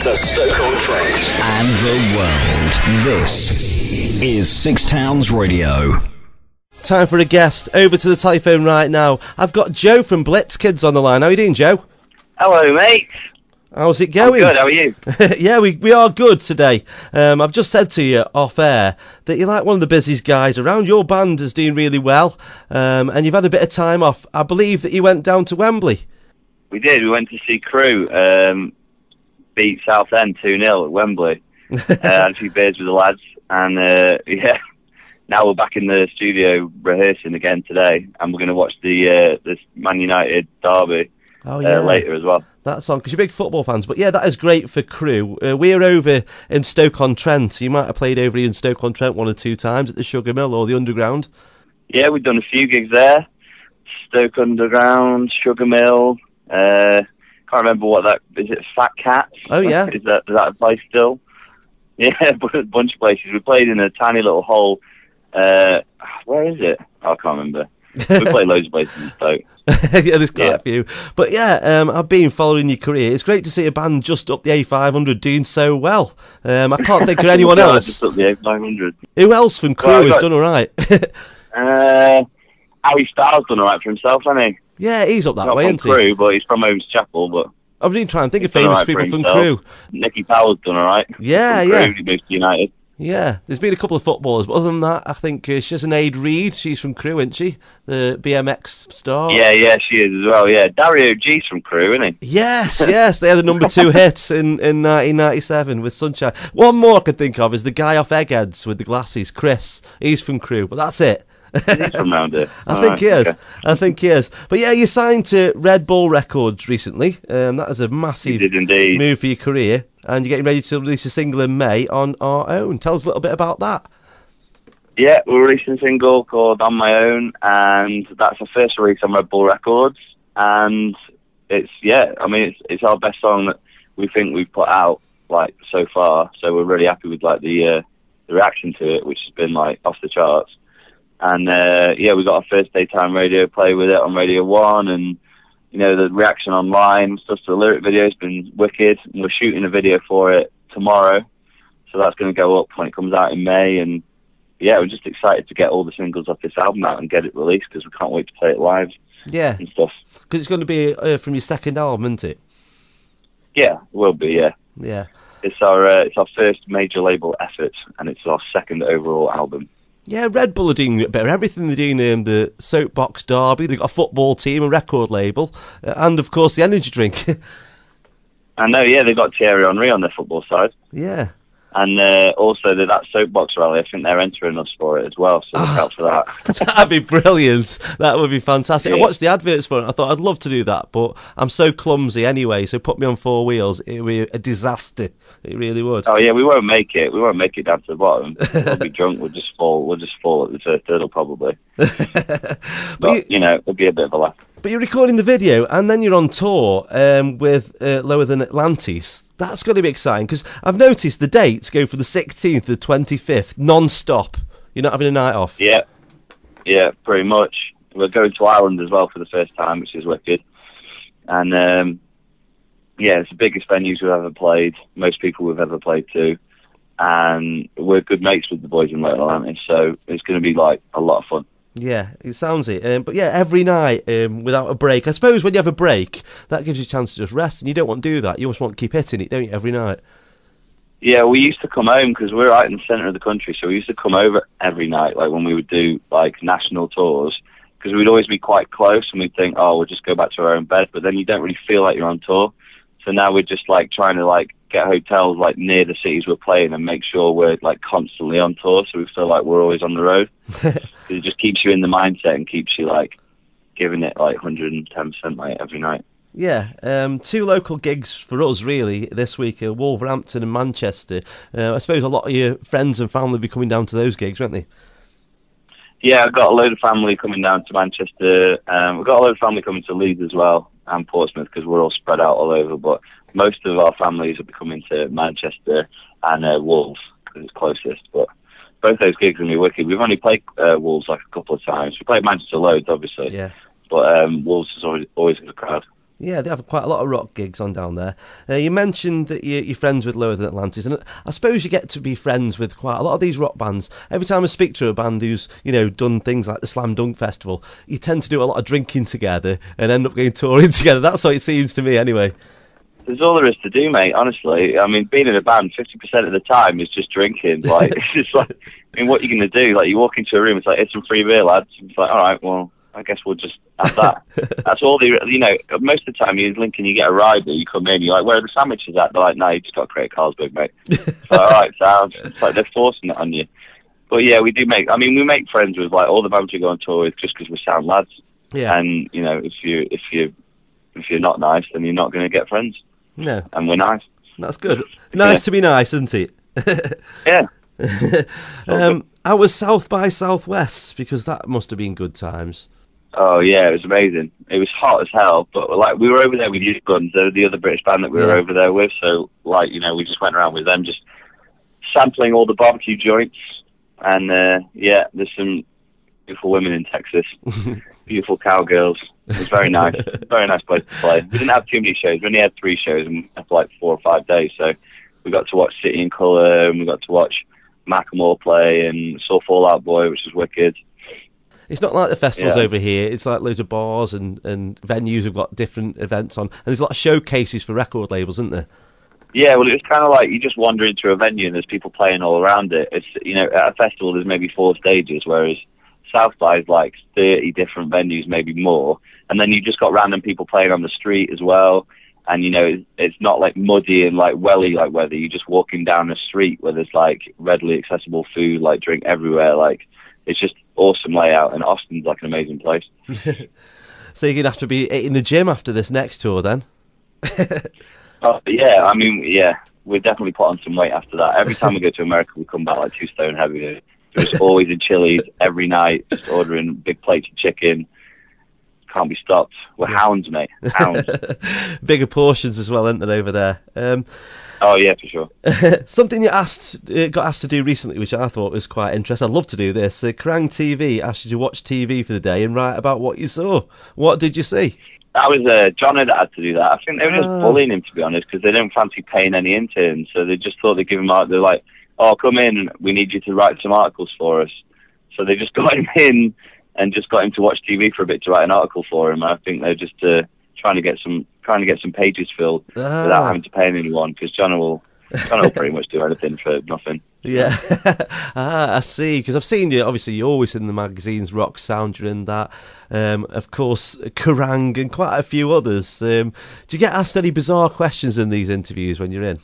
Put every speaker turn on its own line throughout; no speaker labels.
to Stoke-on-Trent and the world. This is Six Towns Radio.
Time for a guest. Over to the telephone right now. I've got Joe from Blitz Kids on the line. How are you doing, Joe?
Hello, mate.
How's it going?
good. How are you?
yeah, we, we are good today. Um, I've just said to you off air that you're like one of the busiest guys around. Your band is doing really well, um, and you've had a bit of time off. I believe that you went down to Wembley.
We did. We went to see Crewe um, beat Southend 2 0 at Wembley. uh, had a few beers with the lads, and uh, yeah, now we're back in the studio rehearsing again today, and we're going to watch the uh, this Man United derby
Oh
uh,
yeah,
later as well.
That's on because you're big football fans. But yeah, that is great for Crewe. Uh, we're over in Stoke on Trent. You might have played over in Stoke on Trent one or two times at the Sugar Mill or the Underground.
Yeah, we've done a few gigs there. Stoke Underground, Sugar Mill. Uh, can't remember what that is. It Fat Cats.
Oh, yeah.
is that is that a place still? Yeah, but a bunch of places. We played in a tiny little hole. Uh, where is it? I can't remember. we played loads of places in Stoke.
yeah, there's quite
Yeah.
a few. But yeah, um, I've been following your career. It's great to see a band just up the A500 doing so well. Um, I can't think of anyone else.
Just up the A500.
Who else from Crewe
Well, I
has done all right?
Uh, Harry Styles done alright for himself, hasn't he?
Yeah, he's up that
Not
way, isn't he?
Crewe, but he's from Holmes Chapel. But
I've been trying to think of famous
alright for
people from Crewe.
Nicky Powell's done alright.
Yeah,
from
yeah.
Crewe, he moved to United.
Yeah, there's been a couple of footballers, but other than that, I think uh, Shanaze Reade. She's from Crewe, isn't she? The BMX star.
Yeah, yeah, she is as well. Yeah, Dario G's from Crewe, isn't he?
Yes, yes, they had the number two hit in, in 1997 with Sunshine. One more I could think of is the guy off Eggheads with the glasses, Chris. He's from Crewe, but that's it.
From round here.
I
All
think
right,
he is.
okay.
I think he is. But yeah, you signed to Red Bull Records recently. Um, that is a massive move for your career, and you're getting ready to release a single in May on our own. Tell us a little bit about that.
Yeah, we're releasing a single called On My Own, and that's our first release on Red Bull Records. And it's yeah, I mean it's it's our best song that we think we've put out like so far. So we're really happy with like the uh, the reaction to it, which has been like off the charts. And uh, yeah, we got our first daytime radio play with it on Radio One, and you know the reaction online stuff to the lyric video has been wicked. And we're shooting a video for it tomorrow, so that's going to go up when it comes out in May. And yeah, we're just excited to get all the singles off this album out and get it released because we can't wait to play it live
Yeah,
and stuff.
because it's going to be uh, from your second album, isn't it?
Yeah, it will be. Yeah,
Yeah.
it's our uh, it's our first major label effort, and it's our second overall album.
Yeah, Red Bull are doing a bit of everything. They're doing um, the Soapbox Derby, they've got a football team, a record label, uh, and of course the energy drink.
I know. Yeah, they've got Thierry Henry on their football side.
yeah.
And uh, also that that soapbox rally, I think they're entering us for it as well. So look out for that.
That'd be brilliant. That would be fantastic. I watched the adverts for it. I thought I'd love to do that, but I'm so clumsy anyway. So put me on four wheels. It would be a disaster. It really would.
Oh yeah, we won't make it. We won't make it down to the bottom. We'll be drunk. We'll just fall. We'll just fall at the first hurdle probably.
but,
But
you,
you know, it'll be a bit of a laugh.
But you're recording the video, and then you're on tour um, with uh, Lower Than Atlantis. That's going to be exciting because I've noticed the dates go from the 16th to the 25th, non-stop. You're not having a night off.
Yeah, yeah, pretty much. We're going to Ireland as well for the first time, which is wicked. And um, yeah, it's the biggest venues we've ever played. Most people we've ever played to, and we're good mates with the boys in Little Atlantis, so it's going to be like a lot of fun.
Yeah, it sounds it. Um, but yeah, every night um, without a break. I suppose when you have a break, that gives you a chance to just rest, and you don't want to do that. You just want to keep hitting it, don't you, every night?
Yeah, we used to come home because we're out in the centre of the country, so we used to come over every night, like when we would do like national tours, because we'd always be quite close, and we'd think, oh, we'll just go back to our own bed, but then you don't really feel like you're on tour. So now we're just like trying to like get hotels like near the cities we're playing and make sure we're like constantly on tour, so we feel like we're always on the road. it just keeps you in the mindset and keeps you like giving it like 110% like every night.
Yeah, um, two local gigs for us really this week: uh, Wolverhampton and Manchester. Uh, I suppose a lot of your friends and family will be coming down to those gigs, won't they?
Yeah, I've got a load of family coming down to Manchester. Um, we've got a load of family coming to Leeds as well and Portsmouth because we're all spread out all over. But most of our families will be coming to Manchester and uh, Wolves because it's closest. But both those gigs are going to be wicked. We've only played uh, Wolves like a couple of times. We played Manchester loads, obviously.
Yeah.
But um, Wolves is always, always a good crowd.
Yeah, they have quite a lot of rock gigs on down there. Uh, you mentioned that you, you're friends with Lower Than Atlantis, and I suppose you get to be friends with quite a lot of these rock bands. Every time I speak to a band who's you know done things like the Slam Dunk Festival, you tend to do a lot of drinking together and end up going touring together. That's how it seems to me, anyway.
There's all there is to do, mate. Honestly, I mean, being in a band, fifty percent of the time is just drinking. Like, it's just like, I mean, what are you going to do? Like, you walk into a room, it's like, it's some free beer, lads. It's like, all right, well, I guess we'll just have that. That's all the, you know, most of the time you're Lincoln, you get a ride that you come in, you're like, where are the sandwiches at? They're like, no, you just got to create Carlsberg, mate. it's like, all right, sounds. It's like they're forcing it on you. But yeah, we do make, I mean, we make friends with like all the bands we go on tour with just because we're sound lads.
Yeah.
And, you know, if you, if you, if you're not nice, then you're not going to get friends.
No,
And we're nice.
that's good. Nice to be nice, isn't it?
Yeah.
Um, how was South by Southwest? Because that must have been good times.
Oh yeah, it was amazing. It was hot as hell, but like we were over there with Young Guns, the other British band that we were over there with. So like you know, we just went around with them, just sampling all the barbecue joints. And uh, yeah, there's some beautiful women in Texas, beautiful cowgirls. It was very nice, very nice place to play. We didn't have too many shows. We only had three shows and for like four or five days. So we got to watch City and Colour, and we got to watch Macklemore play, and saw Fall Out Boy, which was wicked.
It's not like the festivals
Yeah.
over here. It's like loads of bars and, and venues have got different events on. And there's a lot of showcases for record labels, isn't there?
Yeah, well, it was kind of like you just wander into a venue and there's people playing all around it. It's you know at a festival there's maybe four stages, whereas South by is like thirty different venues, maybe more, and then you just got random people playing on the street as well. And you know it's, it's not like muddy and like welly like weather. You're just walking down a street where there's like readily accessible food, like drink everywhere. Like it's just awesome layout, and Austin's like an amazing place.
So you're going to have to be in the gym after this next tour then?
Oh, yeah, I mean, yeah, we're definitely put on some weight after that. Every time we go to America, we come back like two stone heavy. We're always in Chili's every night, just ordering big plates of chicken. Can't be stopped. We're hounds, mate. Hounds.
Bigger portions as well, aren't there, over there? Um,
oh yeah, for sure.
something you asked, uh, got asked to do recently, which I thought was quite interesting. I'd love to do this. Uh, Kerrang TV asked you to watch TV for the day and write about what you saw. What did you see?
That was uh, Johnny that had to do that. I think they were just
Oh.
bullying him, to be honest, because they didn't fancy paying any interns. So they just thought they'd give him out. They're like, "Oh, come in. We need you to write some articles for us." So they just got him in and just got him to watch TV for a bit to write an article for him. I think they're just uh, trying to get some trying to get some pages filled
Ah.
without having to pay anyone because John will John will pretty much do anything for nothing.
Yeah, ah, I see. Because I've seen you. Obviously, you're always in the magazines. Rock Sound, you're in that. Um, of course, Kerrang and quite a few others. Um, do you get asked any bizarre questions in these interviews when you're in?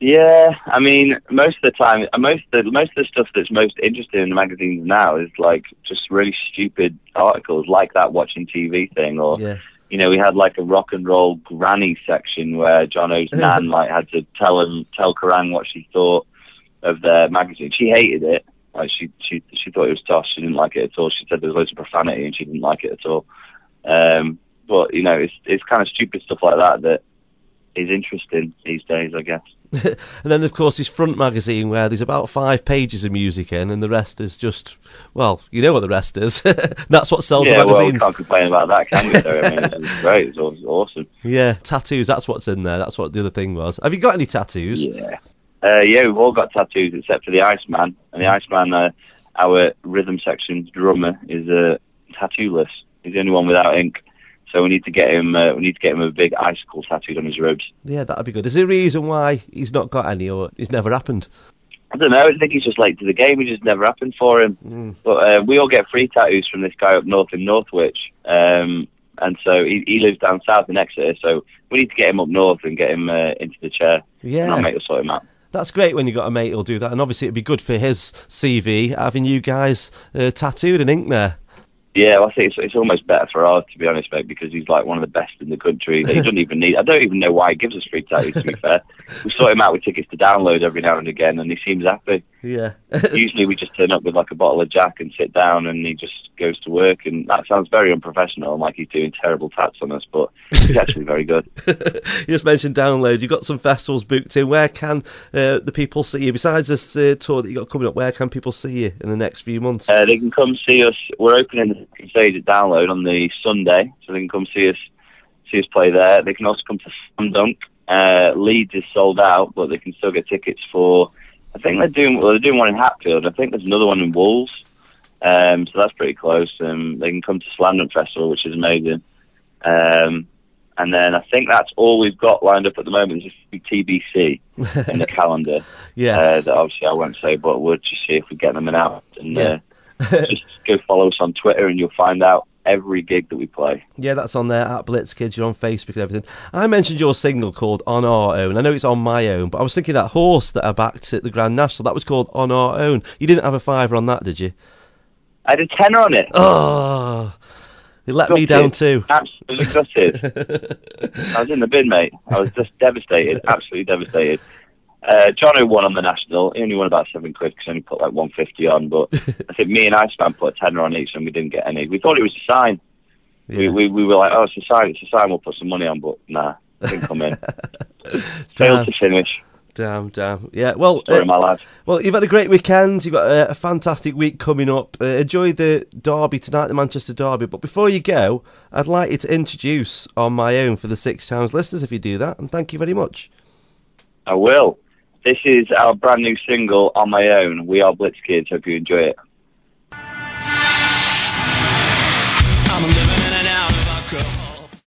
Yeah, I mean, most of the time, uh, most of the, most of the stuff that's most interesting in the magazines now is like just really stupid articles, like that watching TV thing, or
Yeah,
you know, we had like a rock and roll granny section where John O's nan like had to tell him tell Kerrang what she thought of their magazine. She hated it. Like she she she thought it was toss. She didn't like it at all. She said there was loads of profanity and she didn't like it at all. Um, but you know, it's it's kind of stupid stuff like that that is interesting these days, I guess.
and then of course this front magazine where there's about five pages of music in, and the rest is just well, you know what the rest is. That's what sells
yeah,
the
well, we can't complain about that, can we? Though? I mean, it was great. It was awesome.
yeah, tattoos. That's what's in there. That's what the other thing was. Have you got any tattoos?
Yeah. Uh, yeah, we've all got tattoos except for the Iceman. And the Iceman, uh, our rhythm section drummer, is uh, tattooless. He's the only one without ink. So we need to get him. Uh, we need to get him a big icicle tattooed on his ribs.
Yeah, that'd be good. Is there a reason why he's not got any, or it's never happened?
I don't know. I think he's just late to the game. It just never happened for him. But uh, we all get free tattoos from this guy up north in Northwich. Um, and so he, he lives down south in Exeter. So we need to get him up north and get him uh, into the chair.
Yeah.
And I'll sort him out.
That's great when you've got a mate who'll do that, and obviously it'd be good for his CV having you guys uh, tattooed and ink there.
Yeah, well, I think it's, it's almost better for us to be honest, mate, because he's like one of the best in the country. He doesn't even need. I don't even know why he gives us free tattoos. To be fair, we sort him out with tickets to download every now and again, and he seems happy.
Yeah,
Usually, we just turn up with like a bottle of Jack and sit down, and he just goes to work. And that sounds very unprofessional, and like he's doing terrible tats on us, but he's actually very good.
you just mentioned download. You've got some festivals booked in. Where can uh, the people see you? Besides this uh, tour that you have got coming up, where can people see you in the next few months?
Uh, they can come see us. We're opening the stage at Download on the Sunday, so they can come see us see us play there. They can also come to Slam Dunk. Uh, Leeds is sold out, but they can still get tickets for. I think they're doing well, they're doing one in Hatfield. I think there's another one in Wolves. Um, so that's pretty close. Um, they can come to Slam Dunk Festival, which is amazing. Um, and then I think that's all we've got lined up at the moment. A TBC in the calendar.
Yes.
Uh, that obviously I won't say, but we'll just see if we get them out. And
Yeah.
uh, just go follow us on Twitter, and you'll find out every gig that we play.
Yeah, that's on there at Blitz Kids. You're on Facebook and everything. I mentioned your single called On Our Own. I know it's on my own, but I was thinking that horse that I backed at the Grand National, that was called On Our Own. You didn't have a fiver on that, did you?
I had a tenner on it.
Oh, you let me down too.
Absolutely gutted. I was in the bin, mate. I was just devastated, absolutely devastated. Uh, John who won on the national, he only won about seven quid because he only put like one fifty on. But I think me and Iceman put a tenner on each, and we didn't get any. We thought it was a sign. We,
Yeah.
we we were like, oh, it's a sign, it's a sign. We'll put some money on, but nah, didn't come in. Failed to finish.
damn, damn. Yeah, well,
Sorry,
uh,
my
well, you've had a great weekend. You've got a, a fantastic week coming up. Uh, enjoy the derby tonight, the Manchester derby. But before you go, I'd like you to introduce on my own for the Six Towns listeners, if you do that. And thank you very much.
I will. This is our brand new single on my own. We are Blitz Kids. Hope you enjoy it.